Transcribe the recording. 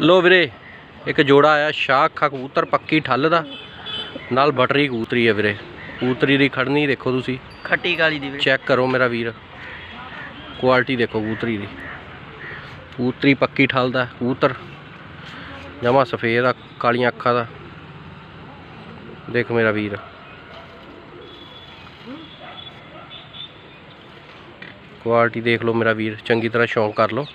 ਲੋ ਵੀਰੇ ਇੱਕ ਜੋੜਾ ਆਇਆ ਸ਼ਾਹ ਅੱਖਾਂ ਕਬੂਤਰ ਪੱਕੀ ਠੱਲ ਦਾ। ਨਾਲ ਬਟਰੀ ਕਬੂਤਰੀ ਹੈ ਵੀਰੇ। ਕਬੂਤਰੀ ਦੀ ਖੜਨੀ ਦੇਖੋ ਤੁਸੀਂ। ਖੱਟੀ ਕਾਲੀ ਦੀ ਵੀਰੇ। ਚੈੱਕ ਕਰੋ ਮੇਰਾ ਵੀਰ। ਕੁਆਲਿਟੀ ਦੇਖੋ ਕਬੂਤਰੀ ਦੀ। ਕਬੂਤਰੀ ਪੱਕੀ ਠੱਲ ਦਾ ਕਬੂਤਰ। ਜਮਾ ਸਫੇਦ ਆ ਕਾਲੀਆਂ ਅੱਖਾਂ ਦਾ। ਦੇਖ ਮੇਰਾ ਵੀਰ। ਕੁਆਲਿਟੀ ਦੇਖ ਲਓ ਮੇਰਾ ਵੀਰ। ਚੰਗੀ ਤਰ੍ਹਾਂ ਸ਼ੌਂਕ ਕਰ ਲਓ।